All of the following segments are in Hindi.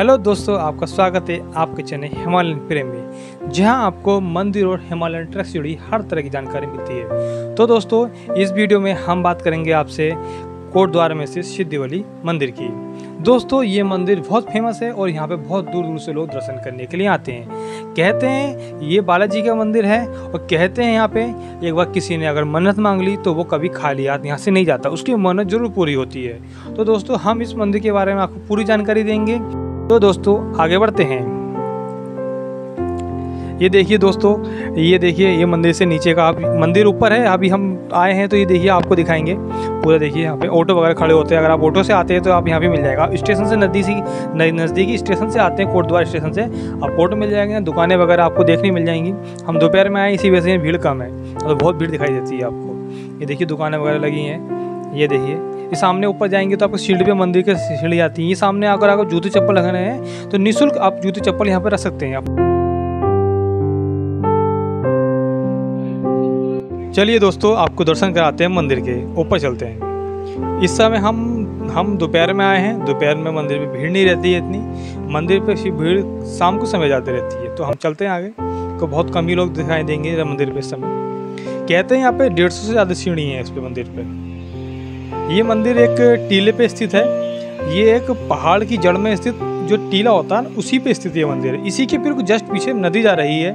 हेलो दोस्तों, आपका स्वागत है आपके चैनल हिमालयन प्रेम में, जहाँ आपको मंदिर और हिमालयन ट्रक से जुड़ी हर तरह की जानकारी मिलती है। तो दोस्तों, इस वीडियो में हम बात करेंगे आपसे कोट द्वार में स्थित सिद्धिवली मंदिर की। दोस्तों, ये मंदिर बहुत फ़ेमस है और यहाँ पे बहुत दूर दूर से लोग दर्शन करने के लिए आते हैं। कहते हैं, ये बालाजी का मंदिर है और कहते हैं यहाँ पे, एक बार किसी ने अगर मन्नत मांग ली तो वो कभी खाली हाथ यहाँ से नहीं जाता, उसकी मन्नत ज़रूर पूरी होती है। तो दोस्तों, हम इस मंदिर के बारे में आपको पूरी जानकारी देंगे। तो दोस्तों, आगे बढ़ते हैं। ये देखिए दोस्तों, ये देखिए, ये मंदिर से नीचे का आप, मंदिर ऊपर है, अभी हम आए हैं तो ये देखिए आपको दिखाएँगे। पूरा देखिए यहाँ पे ऑटो वगैरह खड़े होते हैं, अगर आप ऑटो से आते हैं तो आप यहाँ पे मिल जाएगा। स्टेशन से नज़दीकी नज़दीकी स्टेशन से आते हैं, कोटद्वार स्टेशन से, आप ऑटो मिल जाएँगे, दुकानें वगैरह आपको देखने मिल जाएँगी। हम दोपहर में आए, इसी वजह से भीड़ कम है तो बहुत भीड़ दिखाई देती है आपको। ये देखिए दुकानें वगैरह लगी हैं। ये देखिए, ये सामने ऊपर जाएँगे तो आपको सीढ़ी पे मंदिर के सीढ़ी आती है। ये सामने अगर आपको जूते चप्पल लगाने हैं तो निःशुल्क आप जूते चप्पल यहाँ पर रख सकते हैं आप। चलिए दोस्तों, आपको दर्शन कराते हैं मंदिर के, ऊपर चलते हैं। इस समय हम हम दोपहर में आए हैं, दोपहर में मंदिर में भीड़ नहीं रहती है इतनी। मंदिर पे सिर्फ़ भीड़ शाम को समय जाते रहती है तो हम चलते हैं आगे तो बहुत कम ही लोग दिखाई देंगे मंदिर पे समय। कहते हैं यहाँ पे डेढ़ सौ से ज़्यादा सीढ़ी है इस पे मंदिर पे। ये मंदिर एक टीले पे स्थित है। ये एक पहाड़ की जड़ में स्थित जो टीला होता है ना, उसी पे स्थित ये मंदिर है। इसी के फिर जस्ट पीछे नदी जा रही है।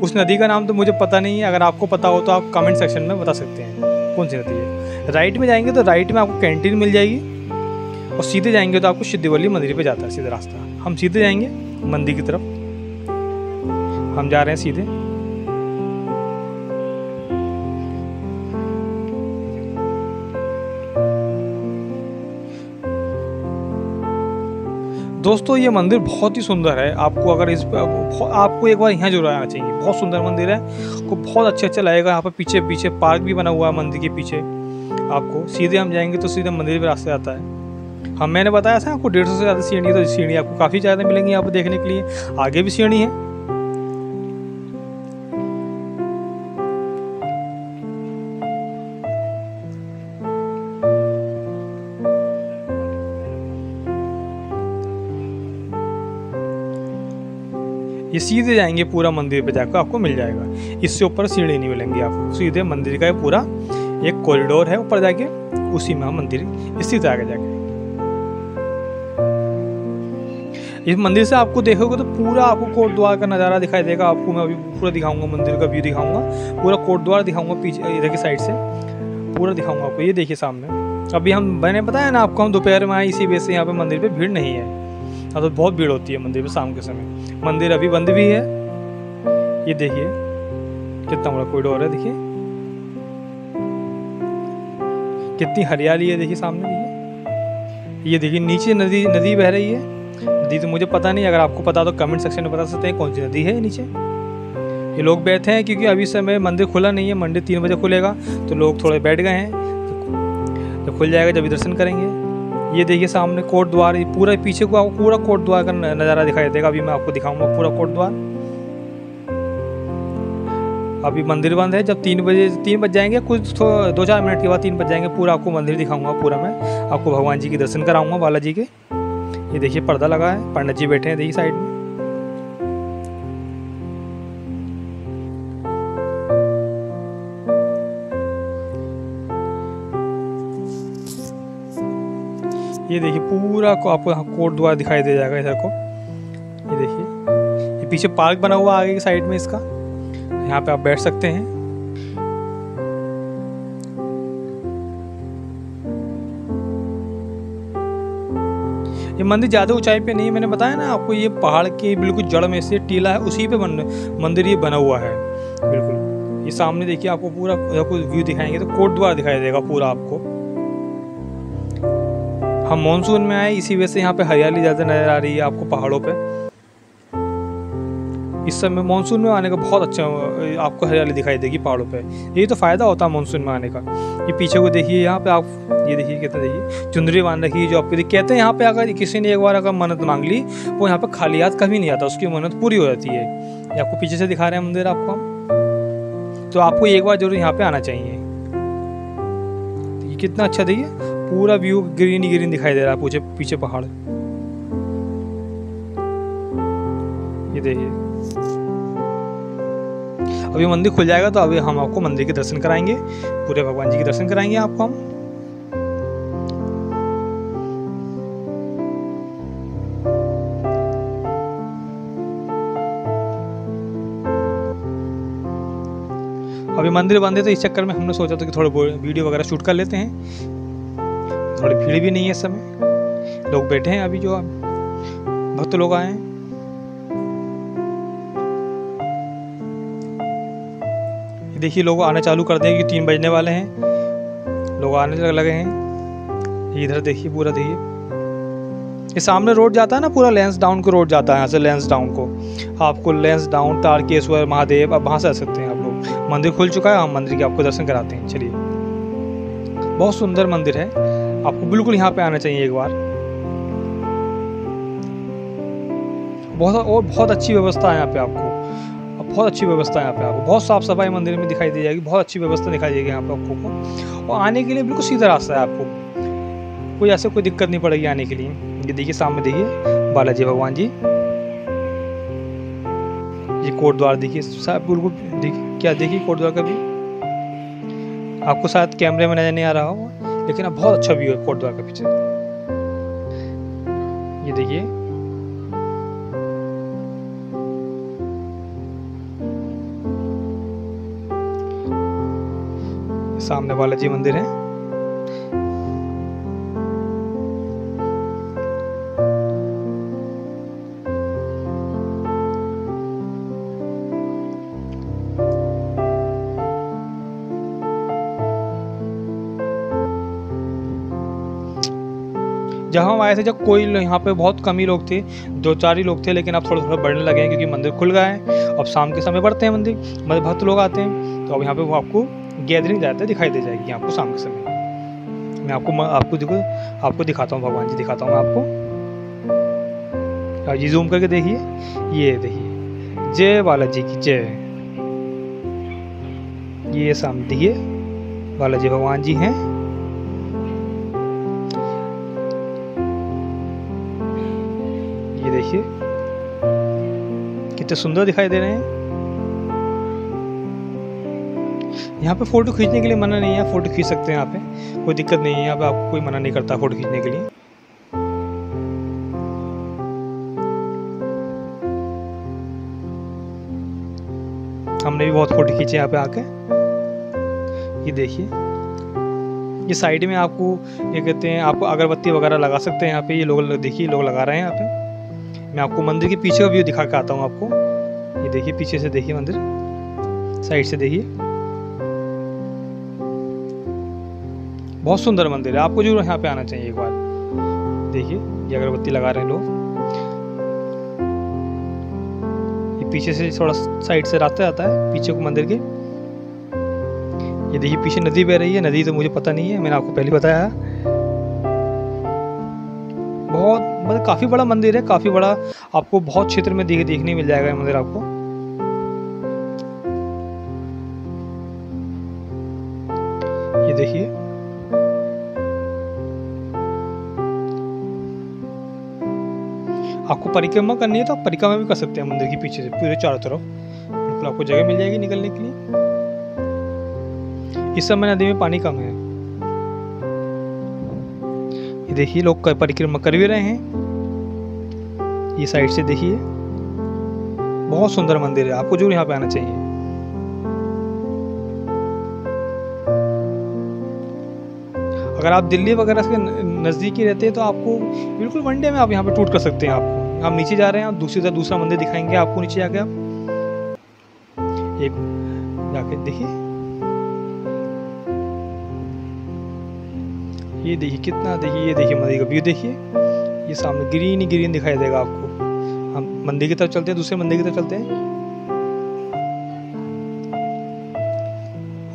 उस नदी का नाम तो मुझे पता नहीं है। अगर आपको पता हो तो आप कमेंट सेक्शन में बता सकते हैं। कौन सी नदी है? राइट में जाएँगे तो राइट में आपको कैंटीन मिल जाएगी। और सीधे जाएँगे तो आपको सिद्धिवली मंदिर पे जाता है, सीधा रास्ता। हम सीधे जाएँगे मंदिर की तरफ़। हम जा रहे हैं सीधे। दोस्तों, ये मंदिर बहुत ही सुंदर है। आपको अगर इस, आपको एक बार यहाँ ज़रूर आना चाहिए। बहुत सुंदर मंदिर है। आपको बहुत अच्छे अच्छा लगेगा। यहाँ पर पीछे पीछे पार्क भी बना हुआ है मंदिर के पीछे। आपको सीधे हम जाएँगे तो सीधे मंदिर पर रास्ते आता है। हम मैंने बताया था आपको डेढ़ सौ से ज़्यादा सीढ़ी है तो सीढ़ी आपको काफ़ी ज़्यादा मिलेंगी यहाँ पर देखने के लिए। आगे भी सीढ़ी है। सीधे जाएँगे पूरा मंदिर पे जाकर आपको मिल जाएगा। इससे ऊपर सीढ़ी नहीं मिलेंगी आपको सीधे मंदिर का पूरा एक कॉरिडोर है ऊपर जाके, उसी में मंदिर स्थित आगे जाके। इस मंदिर से आपको देखोगे तो पूरा आपको कोट द्वार का नज़ारा दिखाई देगा। आपको मैं अभी पूरा दिखाऊँगा, मंदिर का व्यू दिखाऊँगा। पूरा कोट द्वार दिखाऊँगा पीछे, इधर की साइड से। पूरा दिखाऊँगा आपको, ये देखिए सामने। अभी हम, मैंने बताया ना आपको, हम दोपहर में आए इसी वजह से यहाँ पे मंदिर पे भीड़ नहीं है। हाँ तो बहुत भीड़ होती है मंदिर में शाम के समय। मंदिर अभी बंद भी है। ये देखिए, कितना बड़ा कॉरिडोर है, देखिए। कितनी हरियाली है, देखिए सामने, देखिए। ये देखिए, नीचे नदी नदी बह रही है। नदी तो मुझे पता नहीं, अगर आपको पता तो कमेंट सेक्शन में बता सकते हैं, कौन सी नदी है नीचे। ये लोग बैठे हैं, क्योंकि अभी समय मंदिर खुला नहीं है, मंदिर तीन बजे खुलेगा तो लोग थोड़े बैठ गए हैं। तो खुल जाएगा जब दर्शन करेंगे। ये देखिए सामने कोट द्वार पूरा पीछे को आपको पूरा कोट द्वार का नज़ारा दिखाई देगा। अभी मैं आपको दिखाऊँगा पूरा कोट द्वार। अभी मंदिर बंद है, जब तीन बजे, तीन बज जाएँगे, कुछ दो चार मिनट के बाद तीन बज जाएँगे, पूरा आपको मंदिर दिखाऊँगा पूरा मैं। आपको भगवान जी के दर्शन कराऊँगा, बालाजी के। ये देखिए पर्दा लगा है, पंडित जी बैठे हैं, देखिए साइड ये देखिए, पूरा को आपको यहाँ कोट द्वारा दिखाई दे जाएगा इधर को। ये देखिए, ये पीछे पार्क बना हुआ आगे की साइड में इसका। यहाँ पे आप बैठ सकते हैं। ये मंदिर ज़्यादा ऊंचाई पे नहीं मैंने बताया ना आपको, ये पहाड़ के बिल्कुल जड़ में से टीला है, उसी पे बन, मंदिर ये बना हुआ है। बिल्कुल। ये सामने देखिए, आपको पूरा व्यू दिखाएँगे तो कोट द्वार दिखाई देगा पूरा आपको। हम मानसून में आए, इसी वजह से यहाँ पे हरियाली ज़्यादा नज़र आ रही है आपको पहाड़ों पे। इस समय मानसून में आने का बहुत अच्छा आपको हरियाली दिखाई देगी पहाड़ों पे। यही तो फ़ायदा होता है मानसून में आने का। ये पीछे को देखिए, यहाँ पे आप, ये देखिए कहते देखिए चुंदरी बाँध रखी है जो आपकी कहते हैं यहाँ पे अगर किसी ने एक बार अगर मन्नत मांग ली, वो यहाँ पे खाली हाथ कभी नहीं आता, उसकी मन्नत पूरी हो जाती है। ये आपको पीछे से दिखा रहे हैं मंदिर आपको तो आपको एक बार ज़रूर यहाँ पे आना चाहिए। कितना अच्छा देखिए पूरा व्यू ग्रीन ग्रीन दिखाई दे रहा है, पीछे पीछे पहाड़। ये देखिए। अभी मंदिर खुल जाएगा तो अभी हम आपको मंदिर के दर्शन कराएँगे। पूरे भगवान जी के दर्शन कराएँगे आपको हम। अभी मंदिर बंद है तो इस चक्कर में हमने सोचा था कि थोड़ा वीडियो वगैरह शूट कर लेते हैं। थोड़ी भीड़ भी नहीं है समय लोग बैठे हैं अभी जो भक्त लोग आए हैं। देखिए लोग आना चालू कर देंगे तीन बजने वाले हैं। लोग आने लगे हैं। इधर देखिए, पूरा देखिए। ये सामने रोड जाता है ना, पूरा लेंस डाउन को रोड जाता है, यहाँ से लेंस डाउन को। आपको लेंस डाउन, तारकेश्वर, महादेव, अब वहाँ से आ सकते हैं आप लोग। मंदिर खुल चुका है, हम मंदिर के आपको दर्शन कराते हैं। चलिए। बहुत सुंदर मंदिर है। आपको बिल्कुल यहाँ पे आना चाहिए एक बार। बहुत और बहुत अच्छी व्यवस्था है यहाँ पे आपको। बहुत अच्छी व्यवस्था है यहाँ पे आपको। बहुत साफ़ सफ़ाई मंदिर में दिखाई दी जाएगी, बहुत अच्छी व्यवस्था दिखाई देगी यहाँ पे आपको। और आने के लिए बिल्कुल सीधा रास्ता है आपको। कोई ऐसे कोई दिक्कत नहीं पड़ेगी आने के लिए। ये देखिए, सामने देखिए, बालाजी भगवान जी। ये कोट द्वार देखिए बिल्कुल देखिए, क्या देखिए कोट द्वार का भी आपको शायद कैमरे में नज़र नहीं आ रहा हो लेकिन अब बहुत अच्छा व्यू है कोट द्वार का पीछे। ये देखिए। सामने बालाजी मंदिर है। जब हम आए थे, जब कोई यहाँ पे बहुत कम ही लोग थे दो चार ही लोग थे, लेकिन अब थोड़ा थोड़ा बढ़ने लगे हैं, क्योंकि मंदिर खुल गया है। अब शाम के समय बढ़ते हैं मंदिर मतलब भक्त लोग आते हैं तो अब यहाँ पे वो आपको गैदरिंग ज़्यादा दिखाई दे जाएगी, आपको शाम के समय। मैं आपको आपको देखो, आपको दिखाता हूँ, भगवान जी दिखाता हूँ आपको। ये जूम करके देखिए, ये देखिए। जय बालाजी की जय। ये सामने देखिए बालाजी भगवान जी हैं। देखिए। कितने सुंदर दिखाई दे रहे हैं। यहाँ पे फ़ोटो खींचने के लिए मना नहीं है फ़ोटो खींच सकते हैं यहाँ पे। कोई दिक्कत नहीं है, यहाँ पे आपको कोई मना नहीं करता फ़ोटो खींचने के लिए। हमने भी बहुत फ़ोटो खींचे यहाँ पे आके। ये देखिए। ये साइड में आपको, ये कहते हैं, आप अगरबत्ती वगैरह लगा सकते हैं यहाँ पे। ये लोग देखिए, लोग लगा रहे हैं यहाँ पे। मैं आपको मंदिर के पीछे का व्यू दिखा के आता हूँ आपको। ये देखिए, पीछे से देखिए मंदिर। साइड से देखिए। बहुत सुंदर मंदिर है। आपको ज़रूर यहाँ पे आना चाहिए एक बार। देखिए, ये अगरबत्ती लगा रहे हैं लोग। ये पीछे से थोड़ा साइड से रास्ता आता है, पीछे को मंदिर के। ये देखिए, पीछे नदी बह रही है। नदी तो मुझे पता नहीं है। मैंने आपको पहले बताया मतलब काफ़ी बड़ा मंदिर है, काफ़ी बड़ा आपको बहुत क्षेत्र में देख, देखने मिल जाएगा ये मंदिर आपको। ये देखिए। आपको परिक्रमा करनी है तो आप परिक्रमा भी कर सकते हैं मंदिर के पीछे से, पूरे चारों तरफ़। बिल्कुल आपको जगह मिल जाएगी निकलने के लिए। इस समय नदी में पानी कम है। देखिए, लोग परिक्रमा कर भी रहे हैं। ये साइड से देखिए। बहुत सुंदर मंदिर है। आपको ज़रूर यहाँ पे आना चाहिए। अगर आप दिल्ली वगैरह के नज़दीकी रहते हैं तो आपको बिल्कुल वनडे में आप यहाँ पे टूट कर सकते हैं आपको आप नीचे जा रहे हैं, आप दूसरी तरफ़ दूसरा मंदिर दिखाएँगे आपको नीचे जाके आप। एक जाके देखिए। ये देखिए कितना, देखिए, ये देखिए मंदिर का व्यू देखिए। ये सामने ग्रीन ही ग्रीन दिखाई देगा आपको। हम मंदिर की तरफ़ चलते हैं, दूसरे मंदिर की तरफ़ चलते हैं।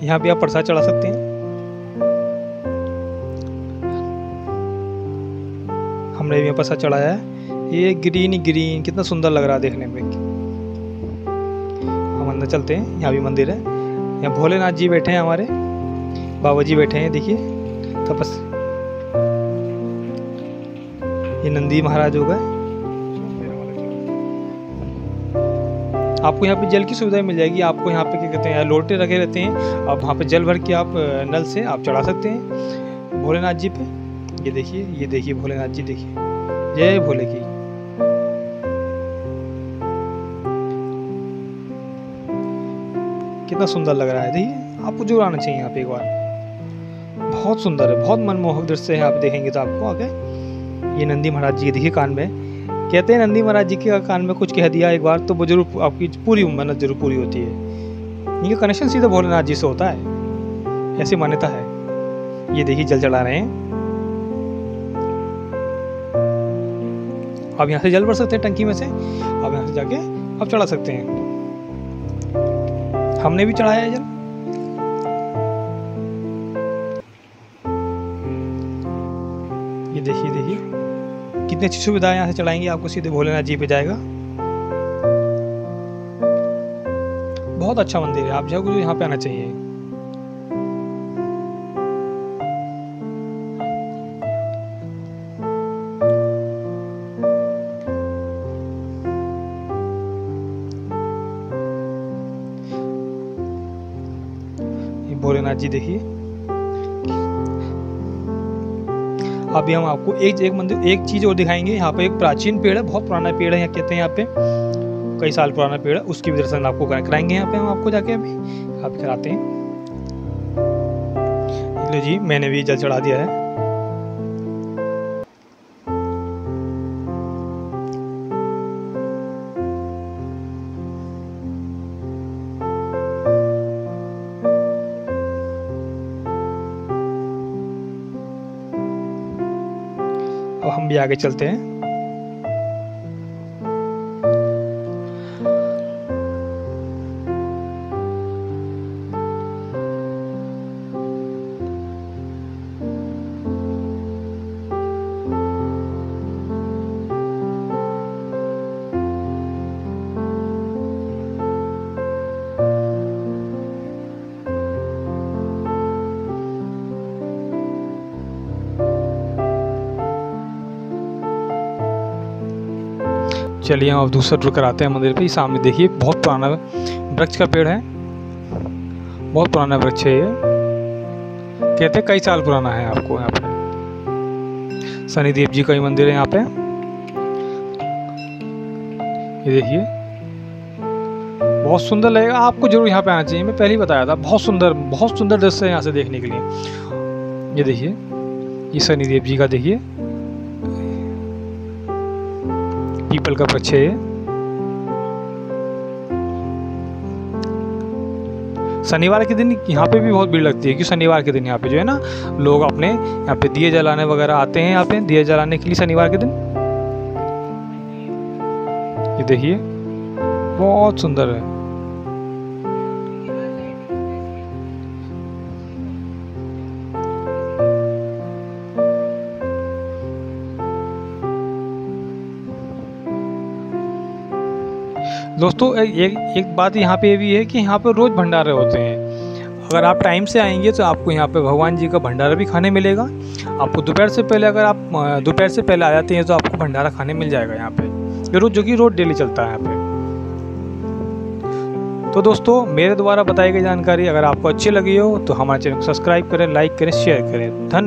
यहाँ भी आप प्रसाद चढ़ा सकते हैं। हमने भी प्रसाद चढ़ाया है। ये ग्रीन ही ग्रीन कितना सुंदर लग रहा है देखने में। हम अंदर चलते हैं, यहाँ भी मंदिर है। यहाँ भोलेनाथ जी बैठे हैं हमारे। बाबा जी बैठे हैं, देखिए। तपस ये नंदी महाराज हो गए। आपको यहाँ पे जल की सुविधा मिल जाएगी। आपको यहाँ पे क्या कहते हैं, लोटे रखे रहते हैं। अब वहाँ पे जल भर के आप नल से आप चढ़ा सकते हैं। भोलेनाथ जी पे, ये देखिए ये देखिए भोलेनाथ जी, देखिए। जय भोले की कितना सुंदर लग रहा है। देखिए, आपको ज़रूर आना चाहिए यहाँ पे एक बार। बहुत सुंदर है, बहुत मनमोहक दृश्य है। आप देखेंगे तो आपको आगे, ये नंदी महाराज जी, देखिए कान में। कहते हैं, नंदी महाराज जी के कान में कुछ कह दिया, एक बार तो वो ज़रूर आपकी पूरी मन्नत ज़रूर पूरी होती है। इनका कनेक्शन सीधा भोलेनाथ जी से होता है। ऐसी मान्यता है। ये देखिए, जल चढ़ा रहे हैं। आप यहाँ से जल भर सकते हैं टंकी में से। आप यहाँ से जाके आप चढ़ा सकते हैं। हमने भी चढ़ाया है जल। ये देखिए देखिए। कितनी अच्छी सुविधा यहाँ से चलाएँगे, आपको सीधे भोलेनाथ जी पे जाएगा। बहुत अच्छा मंदिर है, आप तो यहाँ पे आना चाहिए। भोलेनाथ जी देखिए। अभी हम आपको एक एक मंदिर, एक चीज़ और दिखाएँगे। यहाँ पे एक प्राचीन पेड़ है, बहुत पुराना पेड़ है, यहाँ कहते हैं यहाँ पे। कई साल पुराना पेड़ है, उसके भी दर्शन आपको कराएँगे यहाँ पे हम आपको जाके अभी। आप कराते हैं। जी, मैंने भी जल चढ़ा दिया है। भी आगे चलते हैं। चलिए हम अब दूसरा टूर कराते हैं मंदिर पे। सामने देखिए, बहुत पुराना वृक्ष का पेड़ है। बहुत पुराना वृक्ष है ये। कहते हैं कई साल पुराना है आपको यहाँ पे। शनिदेव जी का ही मंदिर है यहाँ पे। ये देखिए। बहुत सुंदर लगेगा। आपको ज़रूर यहाँ पे आना चाहिए। मैं पहले ही बताया था, बहुत सुंदर बहुत सुंदर दृश्य है यहाँ से देखने के लिए। ये देखिए, ये शनिदेव जी का देखिए। पीपल का वृक्ष है शनिवार के दिन यहाँ पे भी बहुत भीड़ लगती है क्योंकि शनिवार के दिन यहाँ पे जो है ना, लोग अपने यहाँ पे दिए जलाने वगैरह आते हैं यहाँ पे, दिए जलाने के लिए शनिवार के दिन। ये देखिए, बहुत सुंदर है। दोस्तों एक एक बात यहाँ पे भी है कि यहाँ पे रोज़ भंडारे होते हैं। अगर आप टाइम से आएँगे तो आपको यहाँ पे भगवान जी का भंडारा भी खाने मिलेगा। आपको दोपहर से पहले अगर आप दोपहर से पहले आ जाते हैं तो आपको भंडारा खाने मिल जाएगा यहाँ पे। ये रोज जो कि रोज डेली चलता है यहाँ पे। तो दोस्तों, मेरे द्वारा बताई गई जानकारी अगर आपको अच्छी लगी हो तो हमारे चैनल को सब्सक्राइब करें, लाइक करें, शेयर करें। धन्यवाद